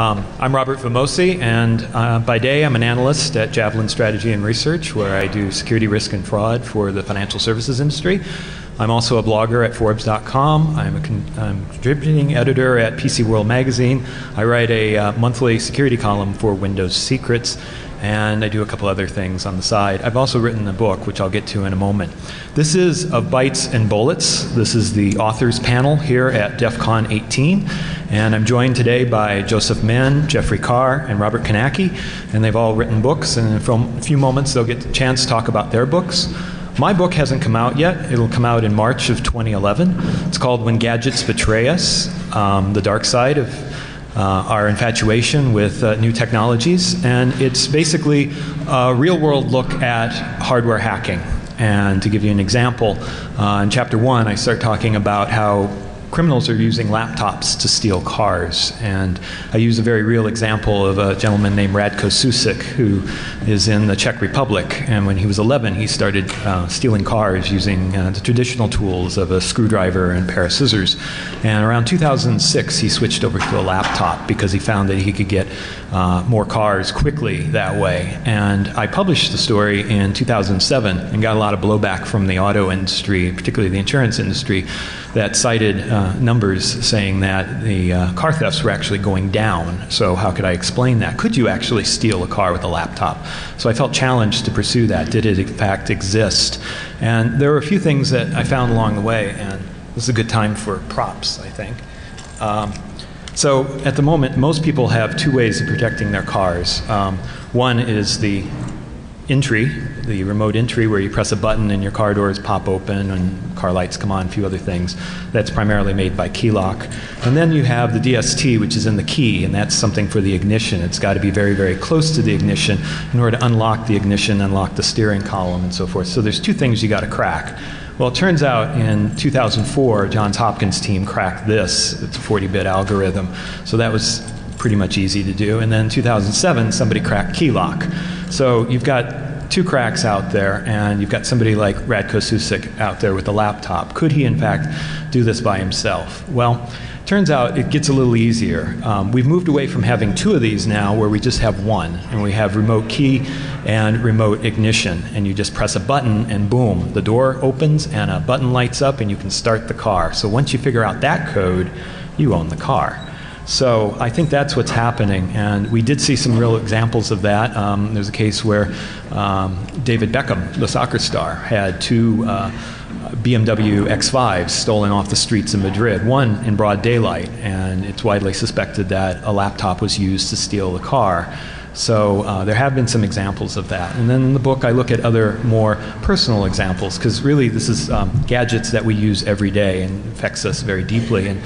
Um, I'm Robert Vamosi, and uh, by day I'm an analyst at Javelin Strategy and Research, where I do security risk and fraud for the financial services industry. I'm also a blogger at Forbes.com. I'm a con- I'm contributing editor at PC World Magazine. I write a uh, monthly security column for Windows Secrets, and I do a couple other things on the side. I've also written a book, which I'll get to in a moment. This is of Bytes and Bullets. This is the authors panel here at DEF CON 18, and I'm joined today by Joseph Menn, Jeffrey Carr, and Robert Knake, and they've all written books, and in a few moments they'll get a chance to talk about their books. My book hasn't come out yet. It'll come out in March of 2011. It's called When Gadgets Betray Us um, The Dark Side of uh, Our Infatuation with uh, New Technologies. And it's basically a real world look at hardware hacking. And to give you an example, uh, in chapter one, I start talking about how criminals are using laptops to steal cars. And I use a very real example of a gentleman named Radko Susik, who is in the Czech Republic. And when he was 11, he started uh, stealing cars using uh, the traditional tools of a screwdriver and pair of scissors. And around 2006, he switched over to a laptop because he found that he could get uh, more cars quickly that way. And I published the story in 2007 and got a lot of blowback from the auto industry, particularly the insurance industry, that cited uh, numbers saying that the uh, car thefts were actually going down. So, how could I explain that? Could you actually steal a car with a laptop? So, I felt challenged to pursue that. Did it, in fact, exist? And there were a few things that I found along the way, and this is a good time for props, I think. Um, so, at the moment, most people have two ways of protecting their cars. Um, one is the entry, the remote entry where you press a button and your car doors pop open and car lights come on, a few other things. That's primarily made by KeeLoq. And then you have the DST, which is in the key, and that's something for the ignition. It's got to be very, very close to the ignition in order to unlock the ignition, unlock the steering column, and so forth. So there's two things you got to crack. Well, it turns out in 2004, Johns Hopkins team cracked this. It's a 40 bit algorithm. So that was pretty much easy to do. And then 2007, somebody cracked KeeLoq. So you've got two cracks out there, and you've got somebody like Radko Susik out there with a laptop. Could he, in fact, do this by himself? Well, turns out it gets a little easier. Um, we've moved away from having two of these now, where we just have one, and we have remote key and remote ignition. And you just press a button, and boom, the door opens, and a button lights up, and you can start the car. So once you figure out that code, you own the car. So I think that's what's happening, and we did see some real examples of that. Um, there's a case where um, David Beckham, the soccer star, had two uh, BMW X5s stolen off the streets in Madrid, one in broad daylight, and it's widely suspected that a laptop was used to steal the car. So uh, there have been some examples of that. And then in the book, I look at other more personal examples because really this is um, gadgets that we use every day and affects us very deeply. And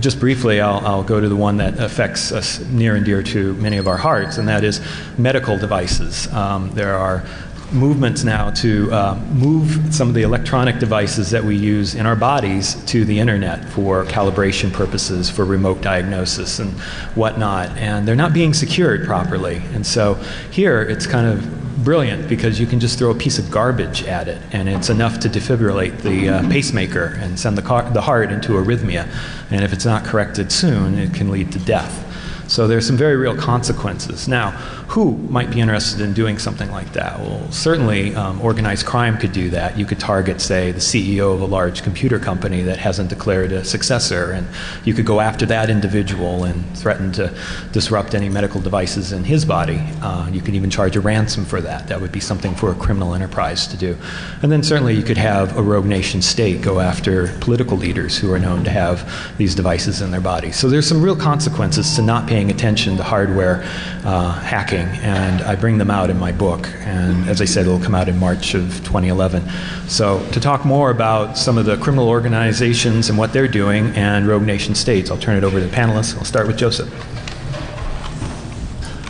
just briefly, I'll, I'll, go to the one that affects us near and dear to many of our hearts, and that is medical devices. Um, there are movements now to uh, move some of the electronic devices that we use in our bodies to the internet for calibration purposes, for remote diagnosis and whatnot. And they're not being secured properly. And so here it's kind of brilliant because you can just throw a piece of garbage at it and it's enough to defibrillate the uh, pacemaker and send the, car- the heart into arrhythmia. And if it's not corrected soon, it can lead to death. So there's some very real consequences. Now, who might be interested in doing something like that? Well, certainly um, organized crime could do that. You could target, say, the CEO of a large computer company that hasn't declared a successor, and you could go after that individual and threaten to disrupt any medical devices in his body. Uh, you could even charge a ransom for that. That would be something for a criminal enterprise to do. And then certainly you could have a rogue nation state go after political leaders who are known to have these devices in their bodies. So there's some real consequences to not paying attention to hardware uh, hacking and I bring them out in my book. And as I said, it'll come out in March of 2011. So, to talk more about some of the criminal organizations and what they're doing and rogue nation states, I'll turn it over to the panelists. I'll start with Joseph.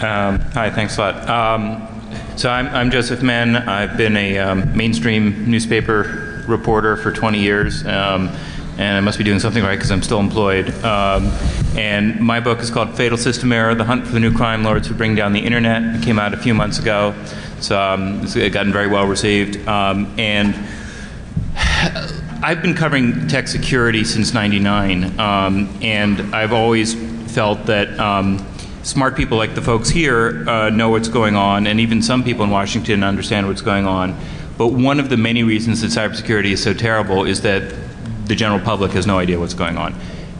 Um, hi, thanks a lot. Um, so, I'm, I'm, Joseph Menn. I've been a um, mainstream newspaper reporter for 20 years. Um, and I must be doing something right because I'm still employed. Um, and my book is called Fatal System Error The Hunt for the New Crime Lords Who Bring Down the Internet. It came out a few months ago, so um, it's gotten very well received. Um, and I've been covering tech security since 99, um, and I've always felt that um, smart people like the folks here uh, know what's going on, and even some people in Washington understand what's going on. But one of the many reasons that cybersecurity is so terrible is that the general public has no idea what's going on.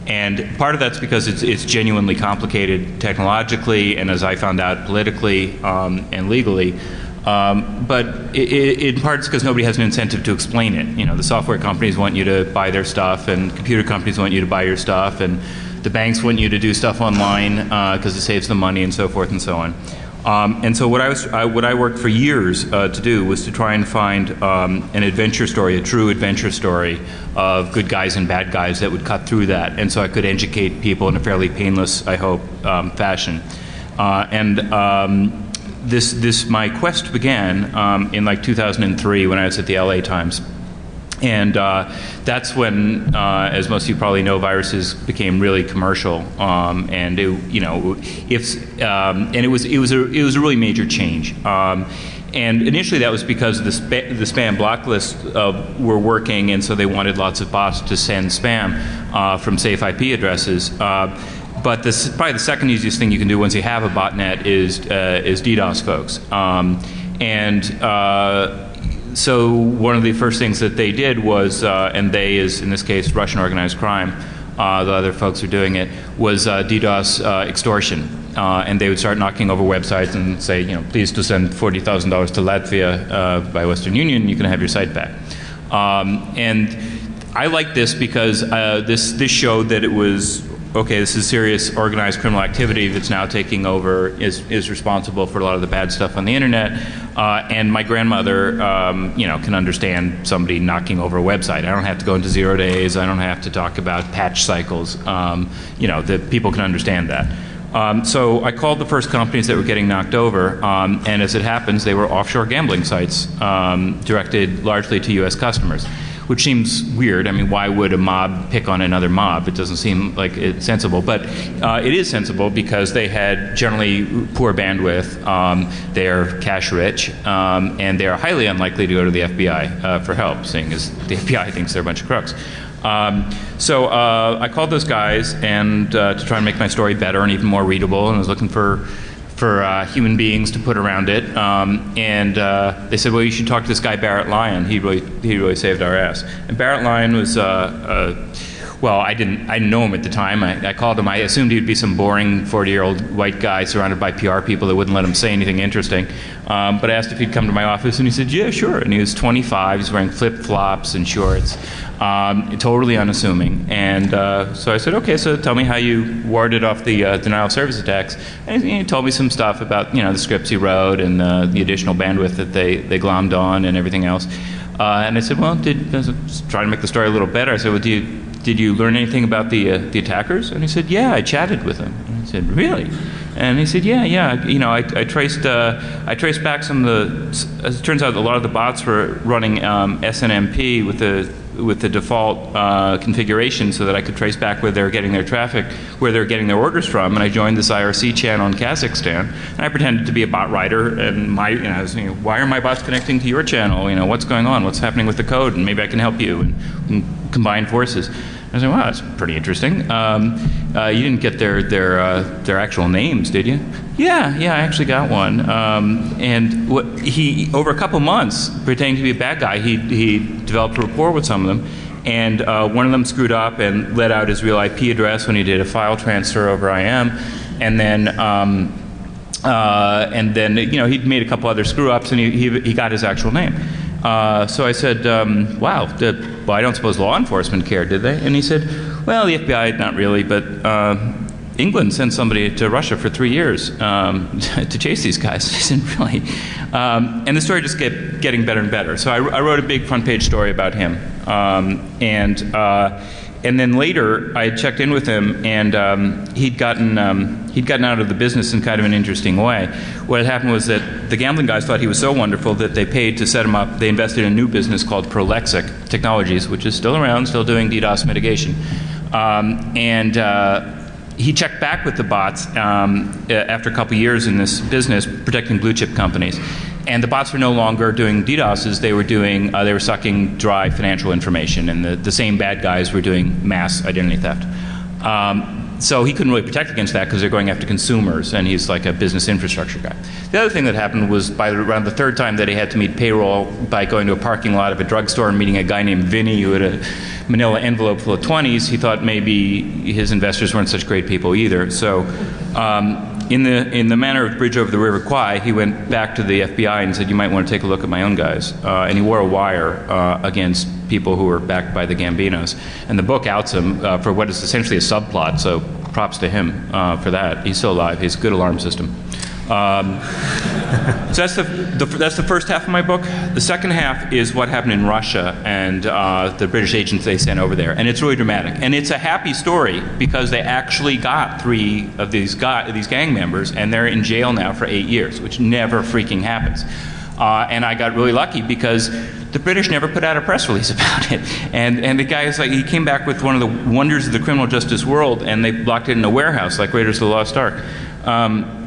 And part of that's because it's, it's genuinely complicated technologically, and as I found out, politically um, and legally. Um, but it, it, in part it's because nobody has an incentive to explain it. You know, the software companies want you to buy their stuff, and computer companies want you to buy your stuff, and the banks want you to do stuff online because uh, it saves them money and so forth and so on. Um, and so what I was, I, what I worked for years uh, to do was to try and find um, an adventure story, a true adventure story of good guys and bad guys that would cut through that, and so I could educate people in a fairly painless, I hope, um, fashion. Uh, and um, this, this, my quest began um, in like 2003 when I was at the LA Times. And uh, that's when, uh, as most of you probably know, viruses became really commercial. Um, and it, you know, if um, and it was it was a it was a really major change. Um, and initially that was because the, spa- the spam block lists uh, were working, and so they wanted lots of bots to send spam uh, from safe IP addresses. Uh, but this, probably the second easiest thing you can do once you have a botnet is uh, is DDoS folks. Um, and so one of the first things that they did was, uh, and they is in this case Russian organized crime, uh, the other folks are doing it, was uh, DDoS uh, extortion. Uh, and they would start knocking over websites and say, you know, please to send $40,000 to Latvia by Western Union, you can have your site back. Um, and I like this because this, this showed that it was okay, this is serious organized criminal activity that's now taking over, is, is responsible for a lot of the bad stuff on the internet. Uh, and my grandmother, um, you know, can understand somebody knocking over a website. I don't have to go into zero days. I don't have to talk about patch cycles. Um, you know, that people can understand that. Um, so I called the first companies that were getting knocked over, um, and as it happens, they were offshore gambling sites um, directed largely to U.S. customers which seems weird. I mean, why would a mob pick on another mob? It doesn't seem like it's sensible. But uh, it is sensible because they had generally poor bandwidth, um, they're cash rich, um, and they're highly unlikely to go to the FBI uh, for help, seeing as the FBI thinks they're a bunch of crooks. Um, so uh, I called those guys and uh, to try and make my story better and even more readable, and I was looking for for uh, human beings to put around it. Um, and uh, they said, well, you should talk to this guy Barrett Lyon. He really, he really saved our ass. And Barrett Lyon was, uh, well, I didn't, I didn't know him at the time. I, I called him. I assumed he'd be some boring 40-year-old white guy surrounded by PR people that wouldn't let him say anything interesting. Um, but I asked if he'd come to my office, and he said, yeah, sure. And he was 25. He's wearing flip-flops and shorts um, totally unassuming. And uh, so I said, okay, so tell me how you warded off the uh, denial of service attacks. And he told me some stuff about you know the scripts he wrote and uh, the additional bandwidth that they, they glommed on and everything else. Uh, and I said, well, did try to make the story a little better. I said, well, do you, did you learn anything about the uh, the attackers? And he said, yeah, I chatted with them. And I said, really? And he said, "Yeah, yeah. You know, I, I traced uh, I traced back some of the. As it turns out, a lot of the bots were running um, SNMP with the with the default uh, configuration so that I could trace back where they're getting their traffic, where they're getting their orders from. And I joined this IRC channel in Kazakhstan, and I pretended to be a bot writer. And my, you know, I was thinking, why are my bots connecting to your channel? You know, what's going on? What's happening with the code? And maybe I can help you and, and combine forces. I said, wow, that's pretty interesting. Um, uh, you didn't get their their uh, their actual names, did you? Yeah, yeah, I actually got one. Um, and what, he over a couple months, pretending to be a bad guy, he he developed a rapport with some of them. And uh, one of them screwed up and let out his real IP address when he did a file transfer over IM, and then. Um, uh, and then you know he'd made a couple other screw ups and he, he, he got his actual name. Uh, so I said, um, wow, well, I don't suppose law enforcement cared, did they? And he said, well, the FBI, not really, but uh, England sent somebody to Russia for three years um, to chase these guys. I said, really? Um, and the story just kept getting better and better. So I, I wrote a big front page story about him. Um, and uh, and then later I checked in with him, and um, he'd gotten um, he'd gotten out of the business in kind of an interesting way. What had happened was that the gambling guys thought he was so wonderful that they paid to set him up. They invested in a new business called Prolexic Technologies, which is still around, still doing DDoS mitigation, um, and. Uh, he checked back with the bots um, after a couple years in this business protecting blue chip companies and the bots were no longer doing DDoSes; they were doing uh, they were sucking dry financial information, and the, the same bad guys were doing mass identity theft. Um, so he couldn't really protect against that because they're going after consumers, and he's like a business infrastructure guy. The other thing that happened was by around the third time that he had to meet payroll by going to a parking lot of a drugstore and meeting a guy named Vinny who had a manila envelope full of 20s, he thought maybe his investors weren't such great people either. So um, in the in the manner of Bridge over the River Kwai, he went back to the FBI and said, "You might want to take a look at my own guys." Uh, and he wore a wire uh, against people who were backed by the Gambinos. And the book outs him uh, for what is essentially a subplot. So props to him uh, for that. He's still alive. He's a good alarm system. Um, so that's the, the, that's the first half of my book. The second half is what happened in Russia and uh, the British agents they sent over there, and it's really dramatic. And it's a happy story because they actually got three of these these gang members, and they're in jail now for eight years, which never freaking happens. Uh, and I got really lucky because the British never put out a press release about it. And, and the guy is like, he came back with one of the wonders of the criminal justice world, and they locked it in a warehouse like Raiders of the Lost Ark. Um,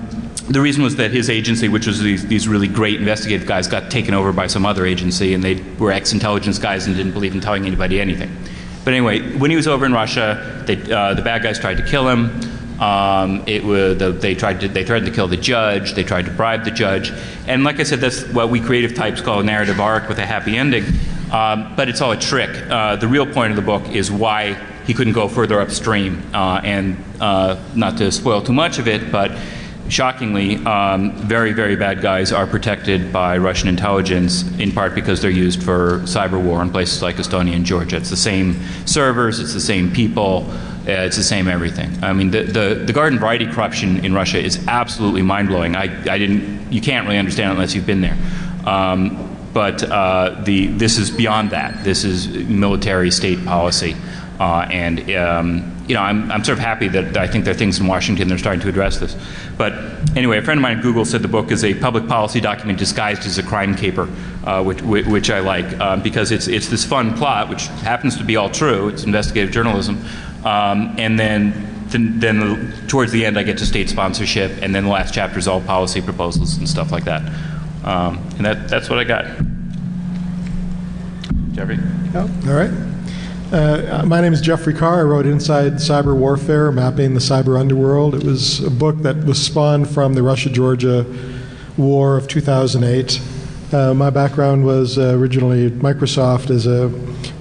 the reason was that his agency, which was these, these, really great investigative guys, got taken over by some other agency, and they were ex-intelligence guys and didn't believe in telling anybody anything. But anyway, when he was over in Russia, they, uh, the bad guys tried to kill him. Um, it the, they tried to, they threatened to kill the judge. They tried to bribe the judge, and like I said, that's what we creative types call a narrative arc with a happy ending. Um, but it's all a trick. Uh, the real point of the book is why he couldn't go further upstream, uh, and uh, not to spoil too much of it, but shockingly, um, very, very bad guys are protected by Russian intelligence, in part because they're used for cyber war in places like Estonia and Georgia. It's the same servers, it's the same people, uh, it's the same everything. I mean, the, the, the garden variety corruption in Russia is absolutely mind blowing. I, I didn't, you can't really understand it unless you've been there. Um, but uh, the, this is beyond that. This is military state policy. Uh, and um, you know, I'm, I'm sort of happy that I think there are things in Washington that are starting to address this. But anyway, a friend of mine at Google said the book is a public policy document disguised as a crime caper, uh, which, which, I like uh, because it's, it's this fun plot, which happens to be all true. It's investigative journalism. Um, and then, then, then towards the end, I get to state sponsorship, and then the last chapter is all policy proposals and stuff like that. Um, and that, that's what I got. Jeffrey? All right. Uh, my name is Jeffrey Carr. I wrote Inside Cyber Warfare, Mapping the Cyber Underworld. It was a book that was spawned from the Russia Georgia War of 2008. Uh, my background was uh, originally Microsoft as a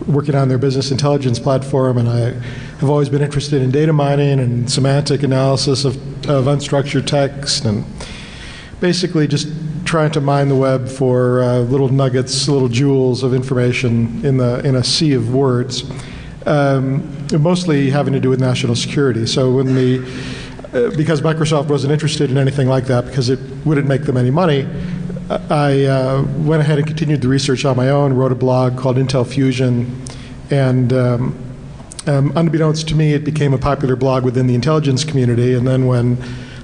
working on their business intelligence platform, and I have always been interested in data mining and semantic analysis of, of unstructured text, and basically just trying to mine the web for uh, little nuggets, little jewels of information in the in a sea of words. Um, mostly having to do with national security. So when the uh, because Microsoft wasn't interested in anything like that because it wouldn't make them any money, I uh, went ahead and continued the research on my own. Wrote a blog called Intel Fusion, and um, um, unbeknownst to me, it became a popular blog within the intelligence community. And then when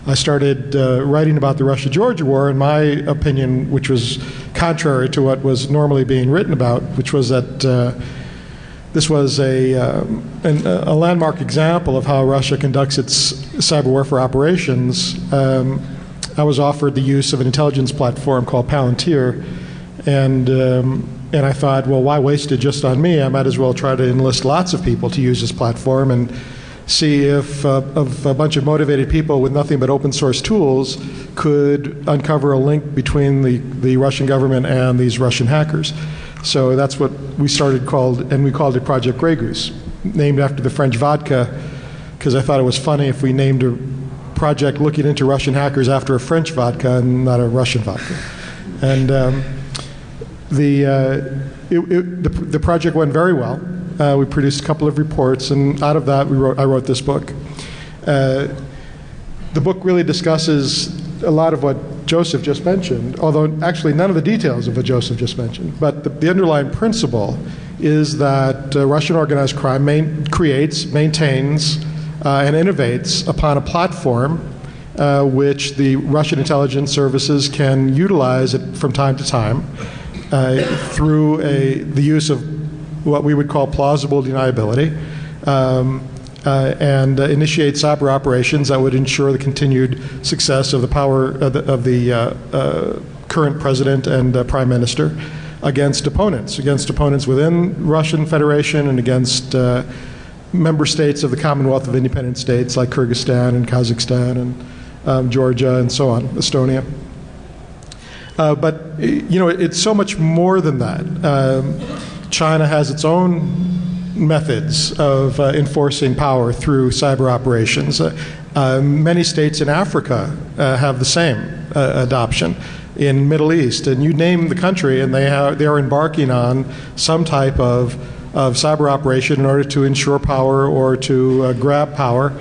I started uh, writing about the Russia Georgia War, in my opinion, which was contrary to what was normally being written about, which was that uh, this was a, um, an, a landmark example of how Russia conducts its cyber warfare operations. Um, I was offered the use of an intelligence platform called Palantir, and um, and I thought, well, why waste it just on me? I might as well try to enlist lots of people to use this platform and see if uh, a bunch of motivated people with nothing but open source tools could uncover a link between the, the Russian government and these Russian hackers. So that's what we started called, and we called it Project Grey Goose, named after the French vodka, because I thought it was funny if we named a project looking into Russian hackers after a French vodka and not a Russian vodka. And um, the, uh, it, it, the, the project went very well. Uh, we produced a couple of reports, and out of that, we wrote, I wrote this book. Uh, the book really discusses a lot of what Joseph just mentioned, although actually none of the details of what Joseph just mentioned. But the, the underlying principle is that uh, Russian organized crime main, creates, maintains, uh, and innovates upon a platform uh, which the Russian intelligence services can utilize from time to time uh, through a, the use of what we would call plausible deniability, um, uh, and uh, initiate cyber operations that would ensure the continued success of the power of the, of the uh, uh current president and uh, prime minister against opponents, against opponents within Russian Federation and against uh, member states of the Commonwealth of Independent States like Kyrgyzstan and Kazakhstan and um, Georgia and so on, Estonia. But you know, it's so much more than that. Um, China has its own methods of uh, enforcing power through cyber operations. Uh, uh many states in Africa uh, have the same uh, adoption. In Middle East, and you name the country, and they have, they are embarking on some type of of cyber operation in order to ensure power or to grab power,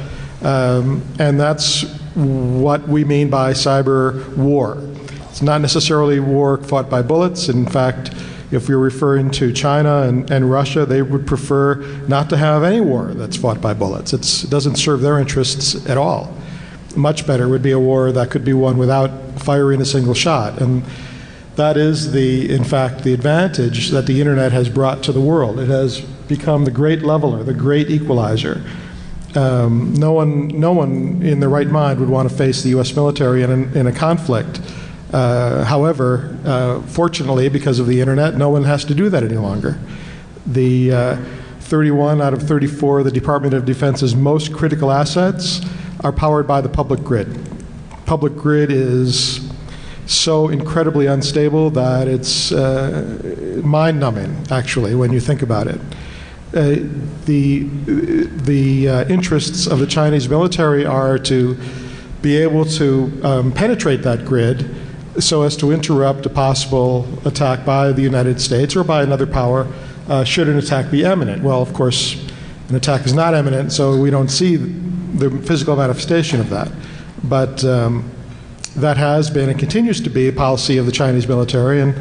um, and that's what we mean by cyber war. It's not necessarily war fought by bullets. In fact, if you're referring to China and, and Russia, they would prefer not to have any war that's fought by bullets. It's, it doesn't serve their interests at all. Much better would be a war that could be won without firing a single shot. And that is the, in fact, the advantage that the internet has brought to the world. It has become the great leveler, the great equalizer. Um, no one, no one in their right mind would want to face the U.S. military in, in a conflict uh, however, uh, fortunately, because of the internet, no one has to do that any longer. The uh, 31 out of 34 of the Department of Defense's most critical assets are powered by the public grid. Public grid is so incredibly unstable that it's uh, mind numbing, actually, when you think about it. Uh, the the uh, interests of the Chinese military are to be able to um, penetrate that grid so as to interrupt a possible attack by the United States or by another power uh, should an attack be imminent. Well, of course, an attack is not imminent, so we don't see the physical manifestation of that. But um, that has been and continues to be a policy of the Chinese military and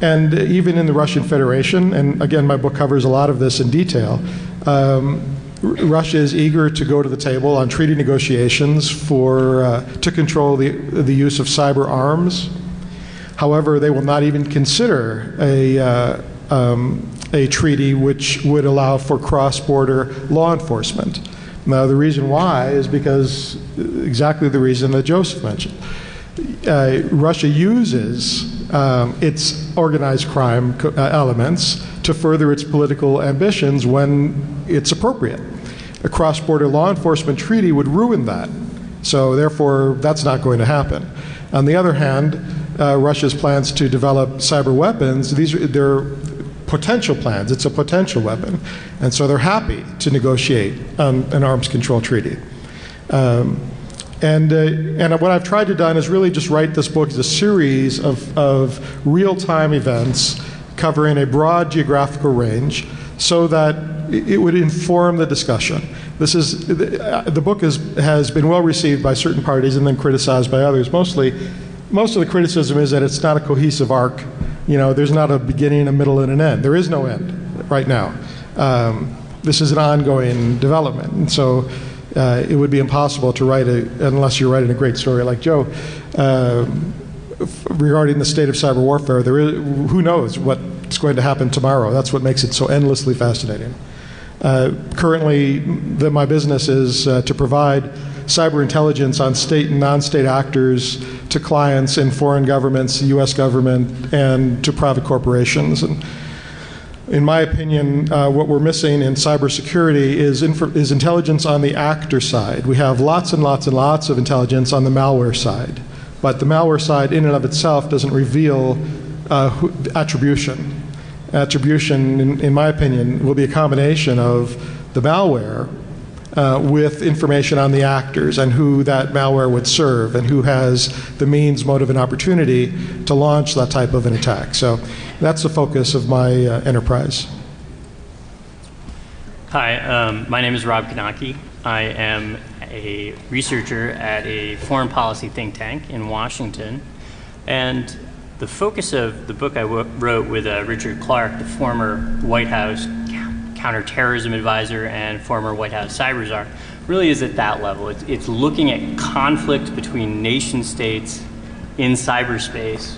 and even in the Russian Federation, and again, my book covers a lot of this in detail. Um, Russia is eager to go to the table on treaty negotiations for, uh, to control the, the use of cyber arms. However, they will not even consider a, uh, um, a treaty which would allow for cross border law enforcement. Now, the reason why is because exactly the reason that Joseph mentioned. Uh, Russia uses um, its organized crime co- uh, elements to further its political ambitions when it's appropriate a cross border law enforcement treaty would ruin that. So, therefore, that's not going to happen. On the other hand, uh, Russia's plans to develop cyber weapons, these are their potential plans. It's a potential weapon. And so they're happy to negotiate um, an arms control treaty. Um, and, uh, and what I've tried to do is really just write this book as a series of, of real time events covering a broad geographical range so that it would inform the discussion. This is the book is, has been well received by certain parties and then criticized by others. Mostly, most of the criticism is that it's not a cohesive arc. You know, there's not a beginning, a middle, and an end. There is no end right now. Um, this is an ongoing development, and so uh, it would be impossible to write a unless you're writing a great story like Joe. Uh, regarding the state of cyber warfare, there is who knows what's going to happen tomorrow. That's what makes it so endlessly fascinating. Uh, currently, the, my business is uh, to provide cyber intelligence on state and non state actors to clients in foreign governments, the U.S. government, and to private corporations. And in my opinion, uh, what we're missing in cybersecurity is, inf- is intelligence on the actor side. We have lots and lots and lots of intelligence on the malware side, but the malware side, in and of itself, doesn't reveal uh, attribution attribution, in, in my opinion, will be a combination of the malware uh, with information on the actors and who that malware would serve and who has the means, motive, and opportunity to launch that type of an attack. So that's the focus of my uh, enterprise. Hi, um, my name is Rob Knake. I am a researcher at a foreign policy think tank in Washington. And the focus of the book I wrote with uh, Richard Clarke, the former White House counterterrorism advisor and former White House cyber czar, really is at that level. It's, it's looking at conflict between nation states in cyberspace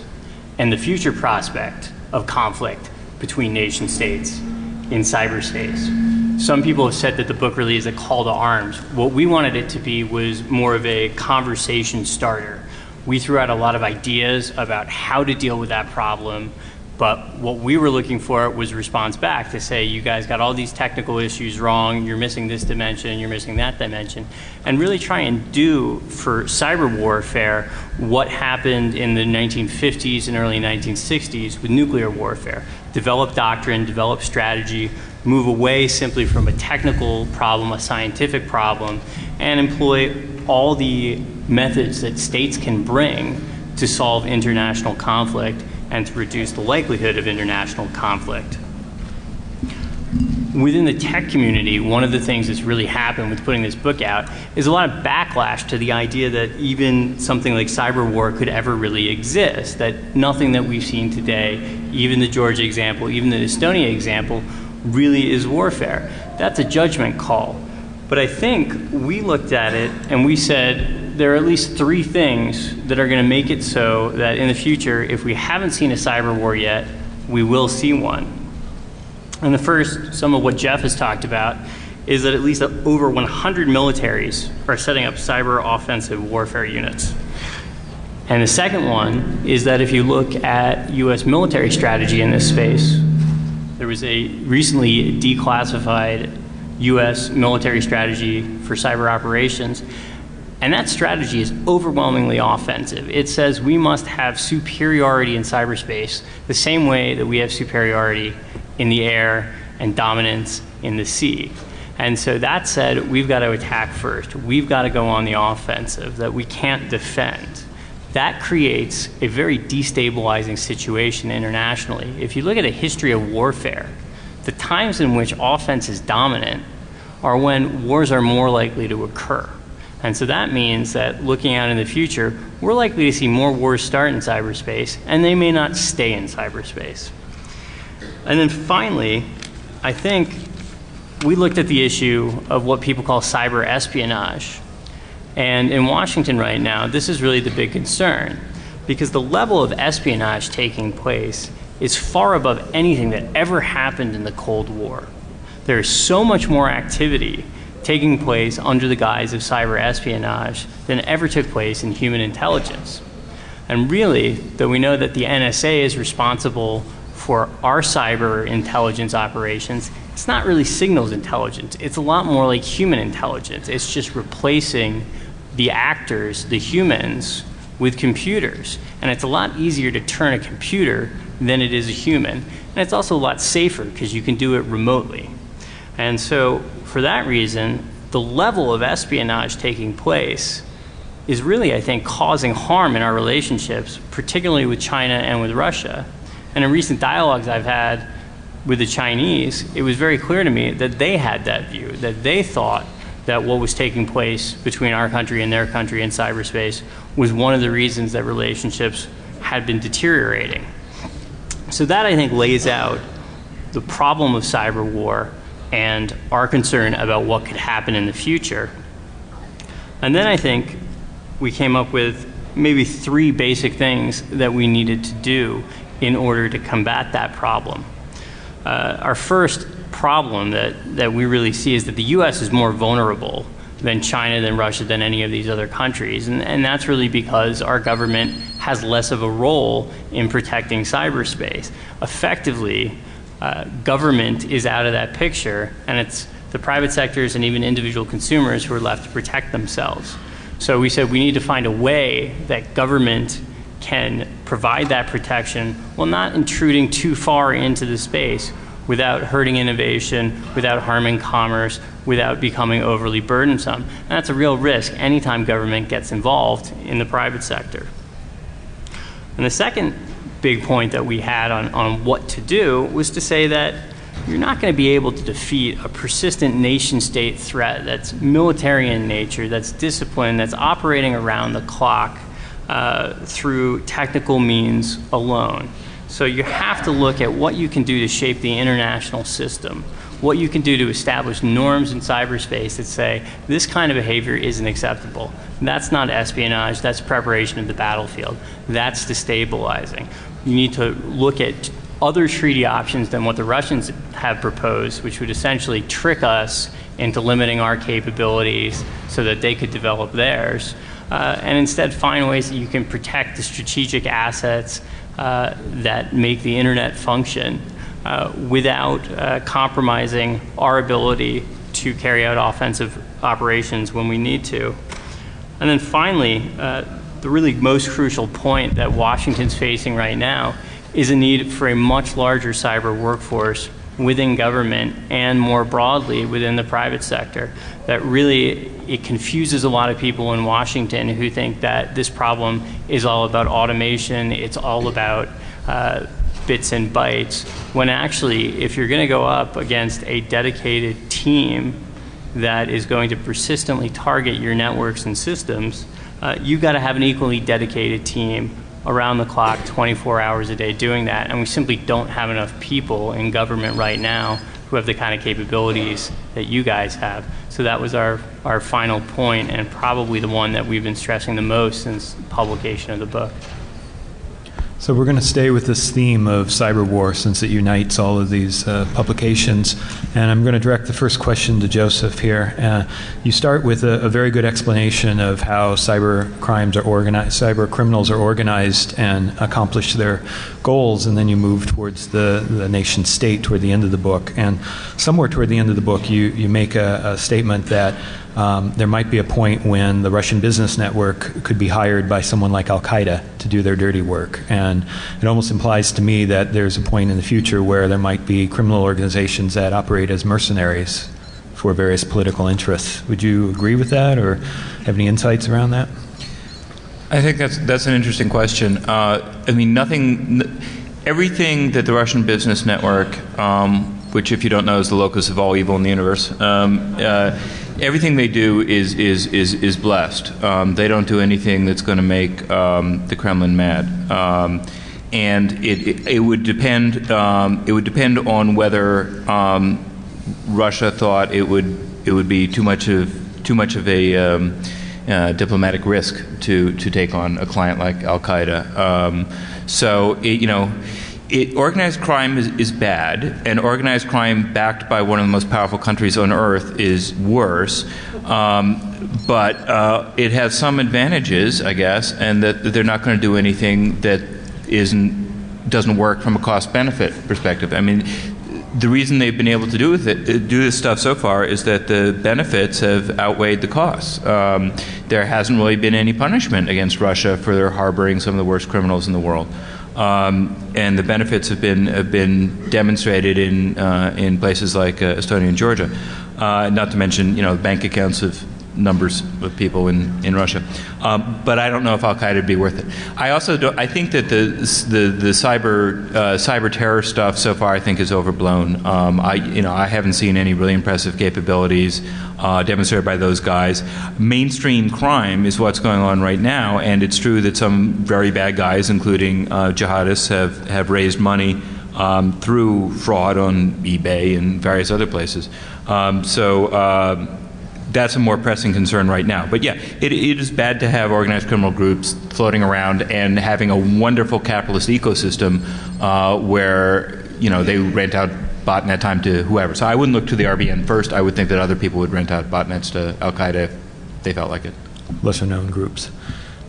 and the future prospect of conflict between nation states in cyberspace. Some people have said that the book really is a call to arms. What we wanted it to be was more of a conversation starter we threw out a lot of ideas about how to deal with that problem But what we were looking for was response back to say, you guys got all these technical issues wrong, you're missing this dimension, you're missing that dimension, and really try and do for cyber warfare what happened in the 1950s and early 1960s with nuclear warfare. Develop doctrine, develop strategy, move away simply from a technical problem, a scientific problem, and employ all the methods that states can bring to solve international conflict and to reduce the likelihood of international conflict. Within the tech community, one of the things that's really happened with putting this book out is a lot of backlash to the idea that even something like cyber war could ever really exist, that nothing that we've seen today, even the Georgia example, even the Estonia example, really is warfare. That's a judgment call. But I think we looked at it and we said there are at least three things that are going to make it so that in the future, if we haven't seen a cyber war yet, we will see one. And the first, some of what Jeff has talked about, is that at least over 100 militaries are setting up cyber offensive warfare units. And the second one is that if you look at US military strategy in this space, there was a recently declassified US military strategy for cyber operations. And that strategy is overwhelmingly offensive. It says we must have superiority in cyberspace the same way that we have superiority in the air and dominance in the sea. And so that said, we've got to attack first. We've got to go on the offensive, that we can't defend. That creates a very destabilizing situation internationally. If you look at a history of warfare, the times in which offense is dominant are when wars are more likely to occur. And so that means that looking out in the future, we're likely to see more wars start in cyberspace, and they may not stay in cyberspace. And then finally, I think we looked at the issue of what people call cyber espionage. And in Washington right now, this is really the big concern because the level of espionage taking place is far above anything that ever happened in the Cold War. There is so much more activity taking place under the guise of cyber espionage than ever took place in human intelligence. And really, though we know that the NSA is responsible for our cyber intelligence operations, it's not really signals intelligence. It's a lot more like human intelligence. It's just replacing the actors, the humans, with computers. And it's a lot easier to turn a computer than it is a human. And it's also a lot safer because you can do it remotely. And so, for that reason, the level of espionage taking place is really, I think, causing harm in our relationships, particularly with China and with Russia. And in recent dialogues I've had with the Chinese, it was very clear to me that they had that view, that they thought that what was taking place between our country and their country in cyberspace was one of the reasons that relationships had been deteriorating. So that I think lays out the problem of cyber war and our concern about what could happen in the future. And then I think we came up with maybe three basic things that we needed to do in order to combat that problem. Uh, our first problem that, that we really see is that the US is more vulnerable than China, than Russia, than any of these other countries. And, and that's really because our government has less of a role in protecting cyberspace. Effectively, uh, government is out of that picture, and it's the private sectors and even individual consumers who are left to protect themselves. So we said we need to find a way that government can provide that protection while not intruding too far into the space without hurting innovation, without harming commerce, without becoming overly burdensome. And that's a real risk anytime government gets involved in the private sector. And the second big point that we had on, on what to do was to say that you're not going to be able to defeat a persistent nation state threat that's military in nature, that's disciplined, that's operating around the clock uh, through technical means alone. So you have to look at what you can do to shape the international system, what you can do to establish norms in cyberspace that say this kind of behavior isn't acceptable. That's not espionage, that's preparation of the battlefield. That's destabilizing you need to look at other treaty options than what the Russians have proposed, which would essentially trick us into limiting our capabilities so that they could develop theirs. Uh, and instead find ways that you can protect the strategic assets uh, that make the internet function uh, without uh, compromising our ability to carry out offensive operations when we need to. And then finally, uh, the really most crucial point that Washington's facing right now is a need for a much larger cyber workforce within government and more broadly within the private sector. That really it confuses a lot of people in Washington who think that this problem is all about automation, it's all about uh, bits and bytes, when actually, if you're going to go up against a dedicated team that is going to persistently target your networks and systems, uh, you've got to have an equally dedicated team around the clock, 24 hours a day doing that. And we simply don't have enough people in government right now who have the kind of capabilities that you guys have. So that was our, our final point and probably the one that we've been stressing the most since publication of the book. So we're going to stay with this theme of cyber war since it unites all of these uh, publications. And I'm going to direct the first question to Joseph here. Uh, you start with a, a, very good explanation of how cyber crimes are organized, cyber criminals are organized and accomplish their goals, and then you move towards the, the nation state toward the end of the book. And somewhere toward the end of the book, you, you make a, a statement that um, there might be a point when the Russian business network could be hired by someone like Al Qaeda to do their dirty work. And it almost implies to me that there's a point in the future where there might be criminal organizations that operate as mercenaries for various political interests. Would you agree with that or have any insights around that? I think that's, that's an interesting question. Uh, I mean, nothing, everything that the Russian business network, um, which, if you don't know, is the locus of all evil in the universe. Um, uh, everything they do is is is is blessed. Um, they don't do anything that's going to make um, the Kremlin mad. Um, and it, it, it, would depend. Um, it would depend on whether um, Russia thought it would it would be too much of too much of a um, uh, diplomatic risk to to take on a client like Al Qaeda. so it, you know it, organized crime is, is, bad, and organized crime backed by one of the most powerful countries on earth is worse. Um, but uh, it has some advantages, I guess, and that, that they're not going to do anything that isn't doesn't work from a cost-benefit perspective. I mean, the reason they've been able to do it, do this stuff so far is that the benefits have outweighed the costs. Um, there hasn't really been any punishment against Russia for their harboring some of the worst criminals in the world. Um, and the benefits have been have been demonstrated in uh, in places like uh, Estonia and Georgia. Uh, not to mention, you know, bank accounts of numbers of people in, in Russia. Um, but I don't know if Al Qaeda would be worth it. I also don't, I think that the the, the cyber uh, cyber terror stuff so far I think is overblown. Um, I you know I haven't seen any really impressive capabilities uh, demonstrated by those guys. Mainstream crime is what's going on right now, and it's true that some very bad guys, including uh, jihadists, have have raised money. Um, through fraud on eBay and various other places. Um, so uh, that's a more pressing concern right now. But yeah, it, it is bad to have organized criminal groups floating around and having a wonderful capitalist ecosystem uh, where you know they rent out botnet time to whoever. So I wouldn't look to the RBN first. I would think that other people would rent out botnets to Al Qaeda if they felt like it. Lesser known groups.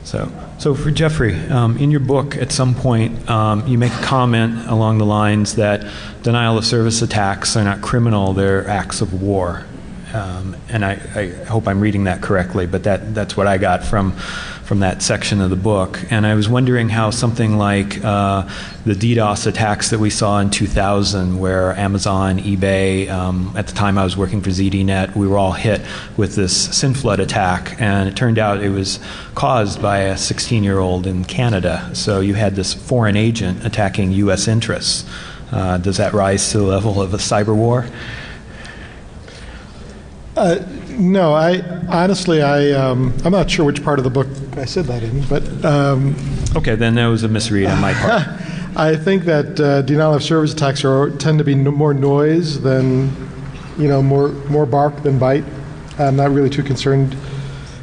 So, so for Jeffrey, um, in your book, at some point, um, you make a comment along the lines that denial of service attacks are not criminal; they're acts of war. Um, and I, I, hope I'm reading that correctly, but that, that's what I got from, from that section of the book. And I was wondering how something like uh, the DDoS attacks that we saw in 2000, where Amazon, eBay, um, at the time I was working for ZDNet, we were all hit with this SYNFLOOD attack. And it turned out it was caused by a 16 year old in Canada. So you had this foreign agent attacking U.S. interests. Uh, does that rise to the level of a cyber war? Uh, no, I honestly, I um, I'm not sure which part of the book I said that in, but um, okay, then that was a misread on my part. I think that uh, denial of service attacks are, tend to be no, more noise than, you know, more more bark than bite. I'm not really too concerned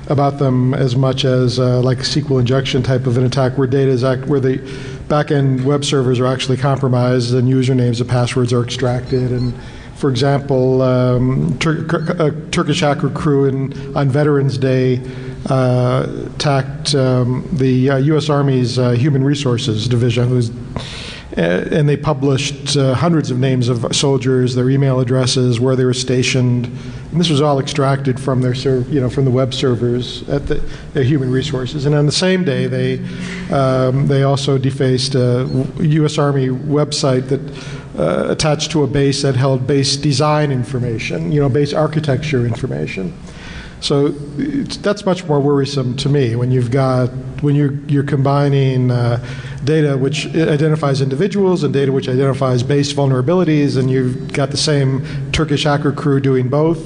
about them as much as uh, like a SQL injection type of an attack where data is act, where the back-end web servers are actually compromised and usernames and passwords are extracted and for example, um, Tur- a Turkish hacker crew in, on Veterans Day uh, attacked um, the uh, U.S. Army's uh, Human Resources Division, who's and they published uh, hundreds of names of soldiers, their email addresses, where they were stationed. And this was all extracted from their, you know, from the web servers at the, the Human Resources. And on the same day, they um, they also defaced a U.S. Army website that uh, attached to a base that held base design information, you know, base architecture information. So that's much more worrisome to me when you've got when you're you're combining uh, data which identifies individuals and data which identifies base vulnerabilities, and you've got the same Turkish hacker crew doing both.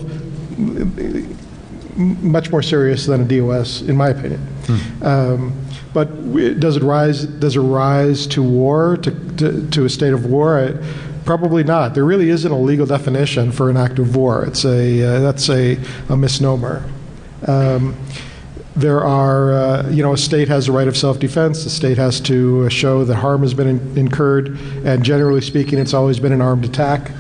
Much more serious than a DOS, in my opinion. Hmm. Um, but does it rise? Does it rise to war? To, to, to a state of war? I, Probably not. There really isn't a legal definition for an act of war. It's a uh, that's a, a misnomer. Um, there are, uh, you know, a state has a right of self-defense. The state has to show that harm has been in- incurred, and generally speaking, it's always been an armed attack.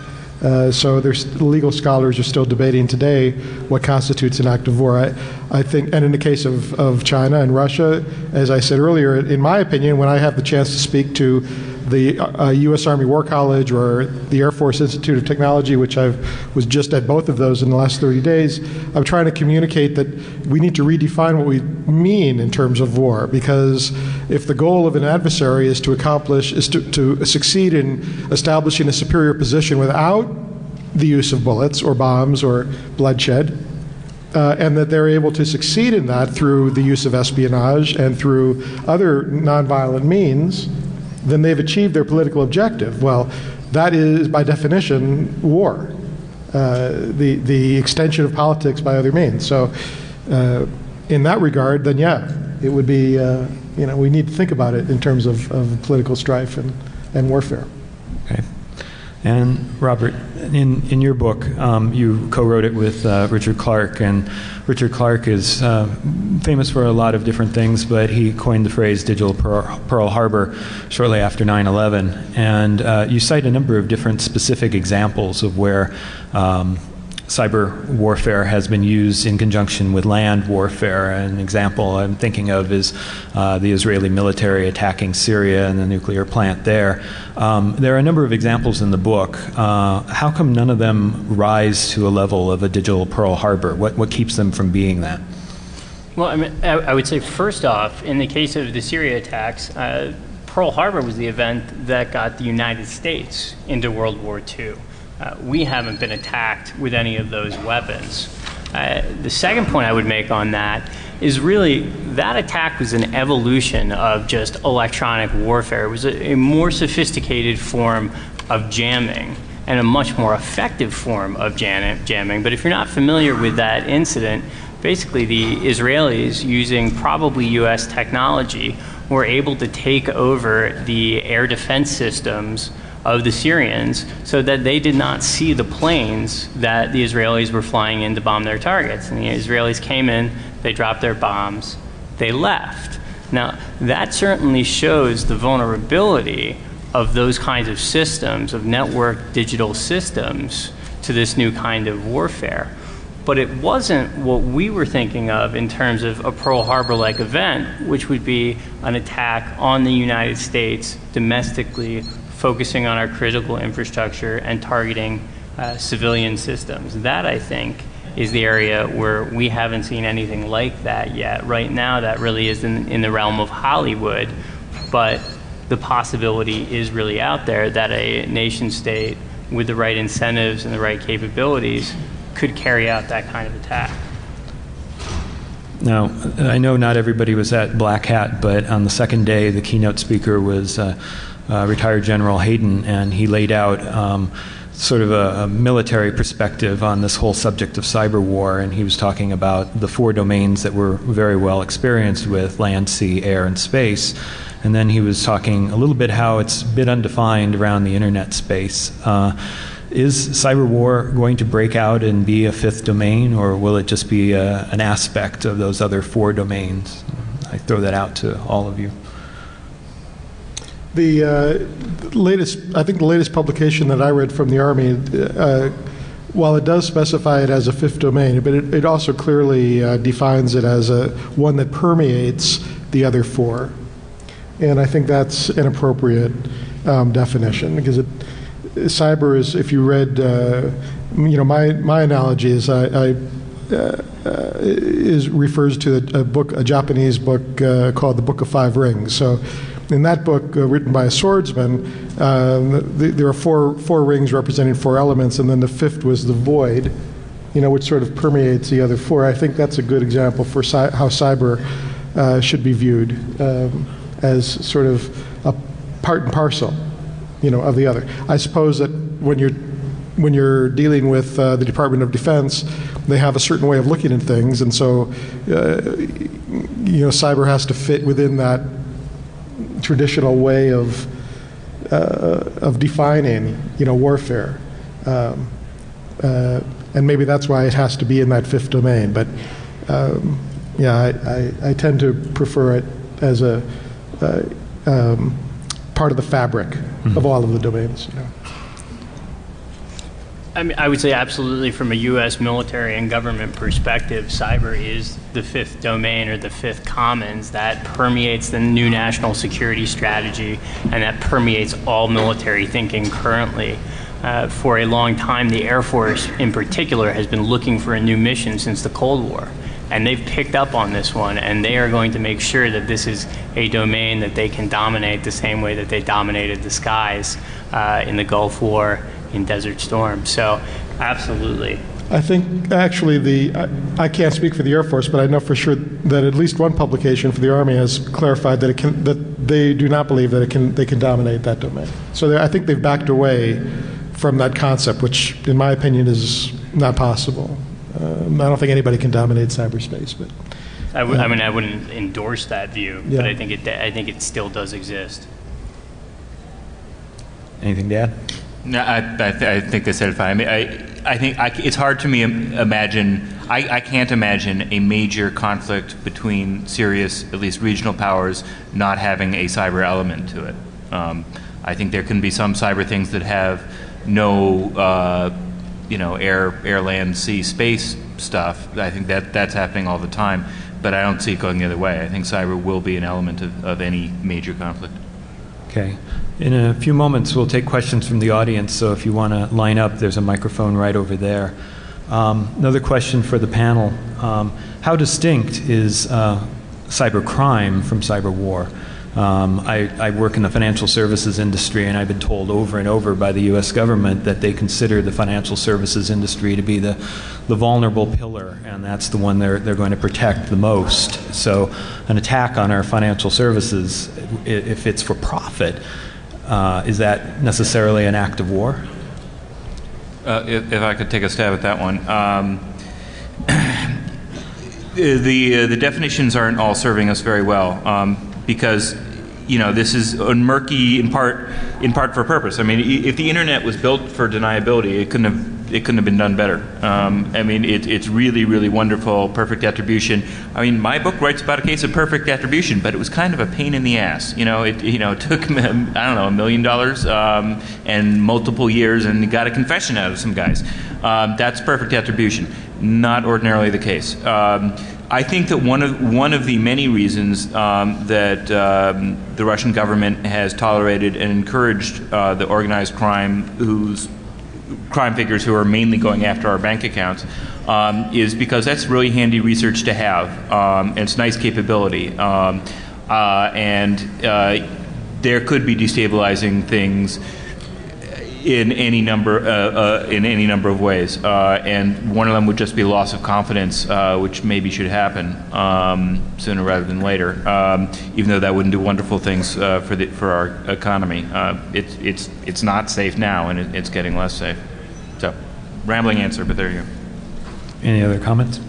Uh, so there's legal scholars are still debating today what constitutes an act of war. I, I think, and in the case of, of China and Russia, as I said earlier, in my opinion, when I have the chance to speak to the uh, U.S. Army War College or the Air Force Institute of Technology, which I was just at both of those in the last 30 days, I'm trying to communicate that we need to redefine what we mean in terms of war. Because if the goal of an adversary is to accomplish, is to, to succeed in establishing a superior position without the use of bullets or bombs or bloodshed, uh, and that they're able to succeed in that through the use of espionage and through other nonviolent means, then they've achieved their political objective. Well, that is, by definition, war. Uh, the, the extension of politics by other means. So, uh, in that regard, then yeah, it would be, uh, you know, we need to think about it in terms of, of political strife and, and warfare. And Robert, in, in your book, um, you co wrote it with uh, Richard Clarke, and Richard Clarke is uh, famous for a lot of different things, but he coined the phrase digital Pearl Harbor shortly after 9 11. And uh, you cite a number of different specific examples of where um, cyber warfare has been used in conjunction with land warfare. An example I'm thinking of is uh, the Israeli military attacking Syria and the nuclear plant there. Um, there are a number of examples in the book. Uh, how come none of them rise to a level of a digital Pearl Harbor? What, what keeps them from being that? Well, I, mean, I would say first off, in the case of the Syria attacks, uh, Pearl Harbor was the event that got the United States into World War II. Uh, we haven't been attacked with any of those weapons. Uh, the second point I would make on that is really that attack was an evolution of just electronic warfare. It was a, a more sophisticated form of jamming and a much more effective form of jam- jamming. But if you're not familiar with that incident, basically the Israelis, using probably US technology, were able to take over the air defense systems of the Syrians so that they did not see the planes that the Israelis were flying in to bomb their targets. And the Israelis came in, they dropped their bombs, they left. Now, that certainly shows the vulnerability of those kinds of systems, of network digital systems, to this new kind of warfare. But it wasn't what we were thinking of in terms of a Pearl Harbor like event, which would be an attack on the United States domestically focusing on our critical infrastructure and targeting uh, civilian systems. That, I think, is the area where we haven't seen anything like that yet. Right now, that really is in, in the realm of Hollywood, but the possibility is really out there that a nation state with the right incentives and the right capabilities could carry out that kind of attack. Now, I know not everybody was at Black Hat, but on the second day, the keynote speaker was uh, uh, retired General Hayden, and he laid out um, sort of a, a, military perspective on this whole subject of cyber war. And he was talking about the four domains that we're very well experienced with land, sea, air, and space. And then he was talking a little bit how it's a bit undefined around the internet space. Uh, is cyber war going to break out and be a fifth domain, or will it just be a, uh, an aspect of those other four domains? I throw that out to all of you. The uh, latest, I think the latest publication that I read from the Army, uh, while it does specify it as a fifth domain, but it, it also clearly uh, defines it as a one that permeates the other four. And I think that's an appropriate um, definition because it, cyber is, if you read, uh, you know, my, my analogy is I, I uh, uh, is refers to a, a, book, a Japanese book uh, called The Book of Five Rings. So, in that book, uh, written by a swordsman, um, the, there are four four rings representing four elements, and then the fifth was the void, you know, which sort of permeates the other four. I think that's a good example for cy- how cyber uh, should be viewed um, as sort of a part and parcel, you know, of the other. I suppose that when you're when you're dealing with uh, the Department of Defense, they have a certain way of looking at things, and so uh, you know, cyber has to fit within that traditional way of uh, of defining, you know, warfare. Um, uh, and maybe that's why it has to be in that fifth domain. But um, yeah, I, I, I, tend to prefer it as a uh, um, part of the fabric mm-hmm. of all of the domains. You know. I mean, I would say absolutely from a U.S. military and government perspective, cyber is the fifth domain or the fifth commons that permeates the new national security strategy and that permeates all military thinking currently. Uh, for a long time, the Air Force in particular has been looking for a new mission since the Cold War. And they've picked up on this one, and they are going to make sure that this is a domain that they can dominate the same way that they dominated the skies uh, in the Gulf War in Desert Storm. So, absolutely. I think actually the I, I, can't speak for the Air Force, but I know for sure that at least one publication for the Army has clarified that it can that they do not believe that it can they can dominate that domain. So I think they've backed away from that concept, which in my opinion is not possible. Um, I don't think anybody can dominate cyberspace, but. I, w- I mean, I wouldn't endorse that view, yeah. but I think it. I think it still does exist. Anything to add? No, I, I, th- I, think they said it fine. I I think I, it's hard to me imagine. I, I can't imagine a major conflict between serious, at least regional powers, not having a cyber element to it. Um, I think there can be some cyber things that have no, uh, you know, air, air, land, sea, space stuff. I think that that's happening all the time, but I don't see it going the other way. I think cyber will be an element of, of any major conflict. Okay. In a few moments, we'll take questions from the audience, so if you want to line up, there's a microphone right over there. Um, another question for the panel um, How distinct is uh, cyber crime from cyber war? Um, I, I, work in the financial services industry, and I've been told over and over by the U.S. government that they consider the financial services industry to be the, the vulnerable pillar, and that's the one they're, they're going to protect the most. So, an attack on our financial services, if it's for profit, uh, is that necessarily an act of war? Uh, if, if, I could take a stab at that one. Um, the, uh, the definitions aren't all serving us very well um, because you know this is murky in part in part for purpose. I mean, if the internet was built for deniability, it couldn't have it couldn't have been done better. Um, I mean, it, it's really, really wonderful, perfect attribution. I mean, my book writes about a case of perfect attribution, but it was kind of a pain in the ass. You know, it you know it took I don't know a million dollars um, and multiple years, and got a confession out of some guys. Um, that's perfect attribution. Not ordinarily the case. Um, I think that one of one of the many reasons um, that um, the Russian government has tolerated and encouraged uh, the organized crime whose crime figures who are mainly going after our bank accounts um, is because that's really handy research to have. Um, and it's nice capability. Um, uh, and uh, there could be destabilizing things in any number uh, uh, in any number of ways, uh, and one of them would just be loss of confidence, uh, which maybe should happen um, sooner rather than later. Um, even though that wouldn't do wonderful things uh, for the for our economy, uh, it's it's it's not safe now, and it, it's getting less safe. So, rambling answer, but there you go. Any other comments?